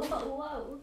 whoa, whoa.